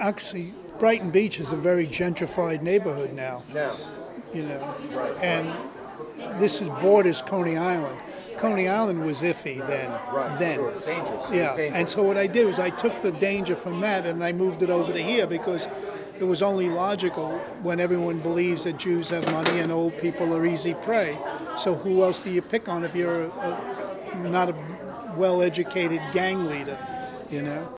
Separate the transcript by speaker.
Speaker 1: Actually, Brighton Beach is a very gentrified neighborhood now,
Speaker 2: Now,
Speaker 1: you know, and this is borders Coney Island. Coney Island was iffy then.
Speaker 2: Right,
Speaker 1: then.
Speaker 2: sure, dangerous,
Speaker 1: Yeah,
Speaker 2: dangerous.
Speaker 1: and so what I did was I took the danger from that and I moved it over to here because it was only logical when everyone believes that Jews have money and old people are easy prey. So who else do you pick on if you're a, a, not a well-educated gang leader, you know?